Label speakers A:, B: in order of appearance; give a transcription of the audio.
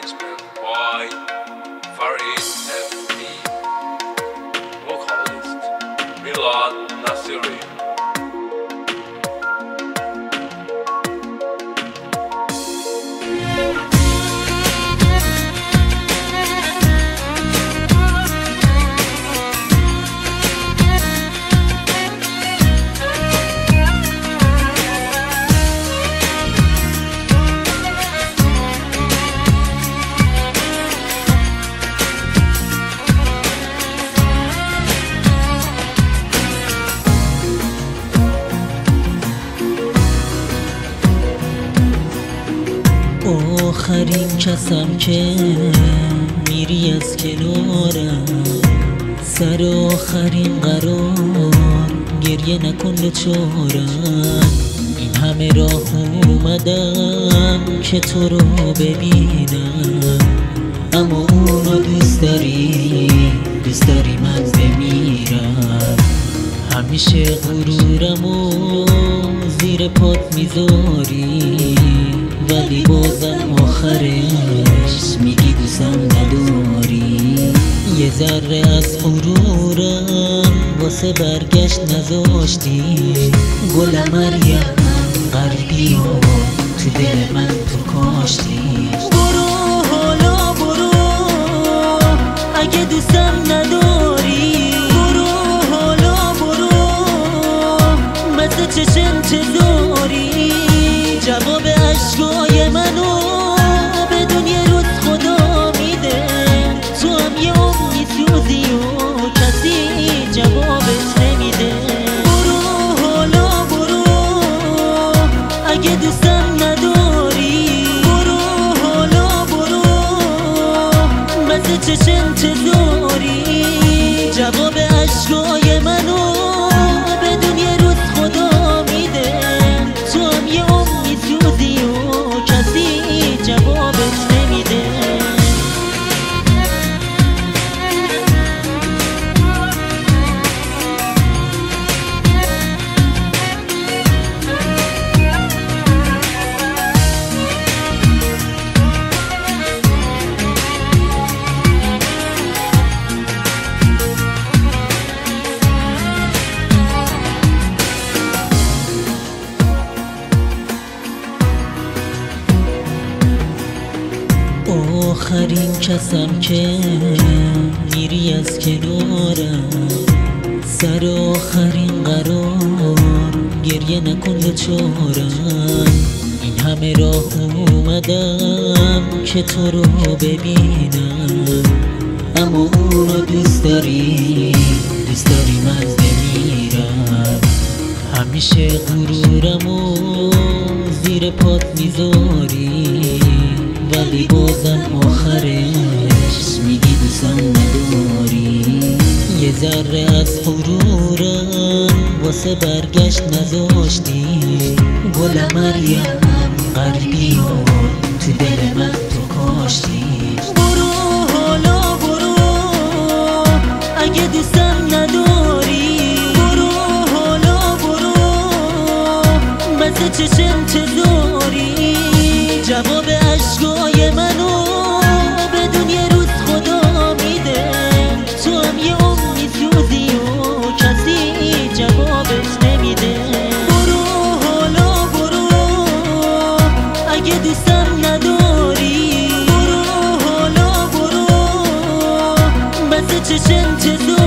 A: arrangement by Farid FB. Vocalist Milad Nasiri.
B: آخرین کسم که میری از کنارم. سر آخرین قرار گریه نکن چارم این همه راه اومدم که تو رو ببینم. اما اونو دوست داری دوست داری من بمیرم. همیشه غرورم و زیر پات می‌ذاری. ولی بازم آخرش میگی دوستم نداری. یه ذره از غرورم واسه برگشت نذاشتی. گل مریم قلبی و تو دل من تو کاشتی. آخرین کسم که میری از کنارم سر آخرین قرار گریه نکن چارم این همه راه اومدم که تو رو ببینم. اما اونو دوست داری دوست داری من بمیرم. همیشه غرورم و زیر پات می‌ذاری ولی بازم واسه برگشت نذاشتی گل مریم قلبی تو دل من تو کاشتی. 时间结束